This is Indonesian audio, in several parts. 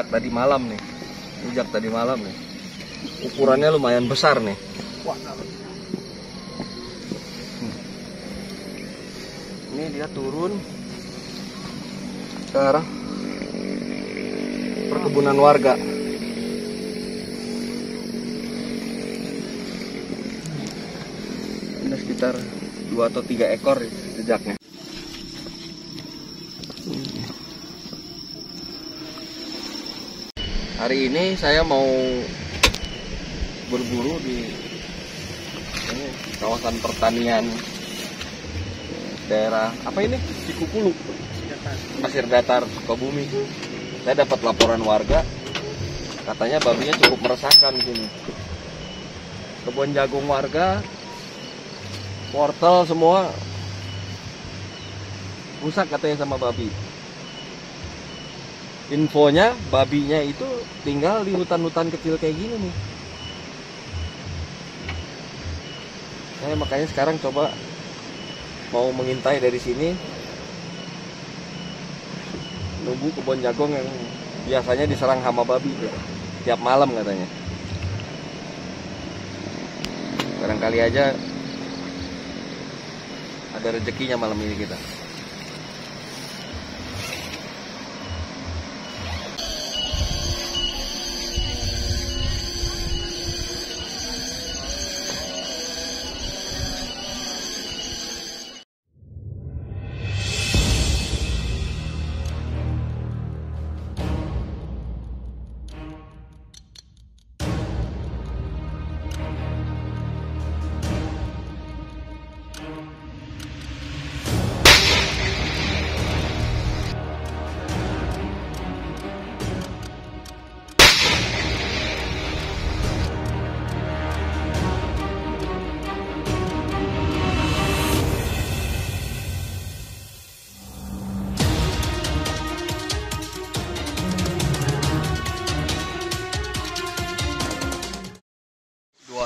tadi malam nih. Rujak tadi malam nih. Ukurannya lumayan besar nih. Hmm. ini dia turun. Ke arah perkebunan warga. Ini sekitar dua atau tiga ekor jejaknya hari ini saya mau berburu di ini, kawasan pertanian daerah apa ini? Cikupulu Pasir Datar Sukabumi. Saya dapat laporan warga katanya babinya cukup meresahkan sini. Kebun jagung warga wortel semua rusak katanya sama babi infonya babinya itu tinggal di hutan-hutan kecil kayak gini nih. Saya makanya sekarang coba mau mengintai dari sini. Nunggu kebun jagung yang biasanya diserang hama babi tiap malam katanya. Barangkali aja ada rezekinya malam ini kita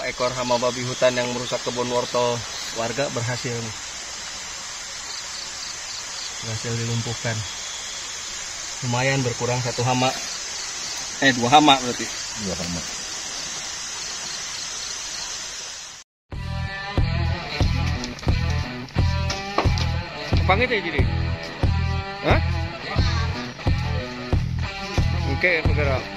ekor hama babi hutan yang merusak kebun wortel warga berhasil nih berhasil dilumpuhkan lumayan berkurang satu hama eh dua hama berarti dua hama Pangit ya jadi? Hah? Oke, bergerak.